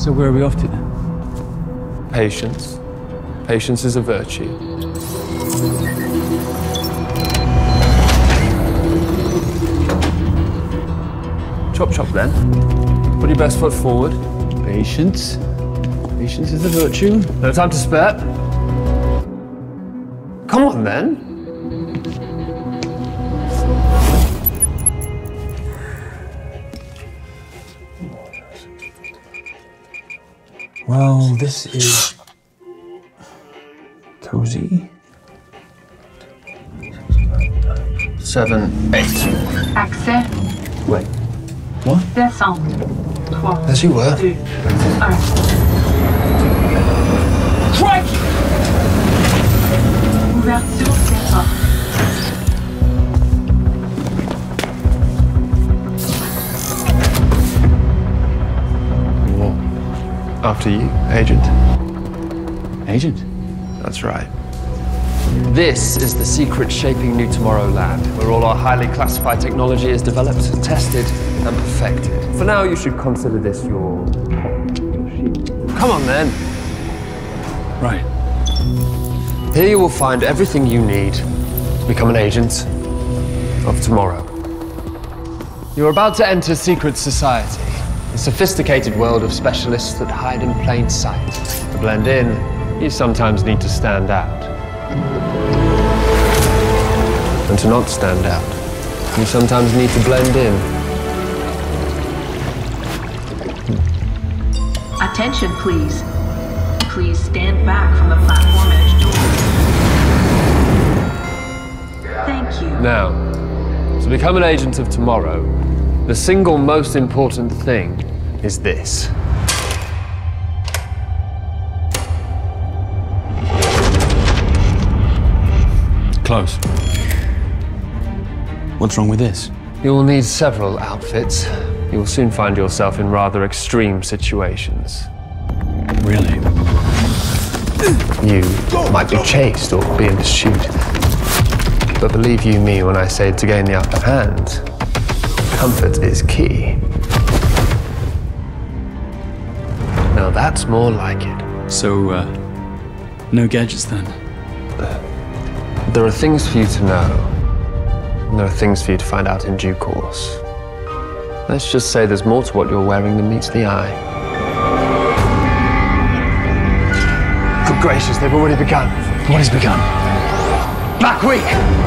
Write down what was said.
So where are we off to then? Patience. Patience is a virtue. Chop chop then. Put your best foot forward. Patience. Patience is a virtue. No time to spare. Come on then. Well, this is cozy. Seven, eight. Accès, Wait. What? descente. 3, As you were. 2, 1. After you, Agent. Agent. That's right. This is the secret Shaping New Tomorrow lab, where all our highly classified technology is developed, tested, and perfected. For now, you should consider this your. your. Come on, then. Right. Here you will find everything you need to become an agent of tomorrow. You're about to enter secret society, a sophisticated world of specialists that hide in plain sight. To blend in, you sometimes need to stand out. And to not stand out, you sometimes need to blend in. Attention, please. Please stand back from the platform edge door. Thank you. Now, to become an agent of tomorrow, the single most important thing is this. Close. What's wrong with this? You will need several outfits. You will soon find yourself in rather extreme situations. Really? You might be chased or be in pursuit. But believe you me when I say to gain the upper hand, comfort is key. Now that's more like it. So, uh, no gadgets then? There are things for you to know, and there are things for you to find out in due course. Let's just say there's more to what you're wearing than meets the eye. Good gracious, they've already begun. What has begun? Black Week!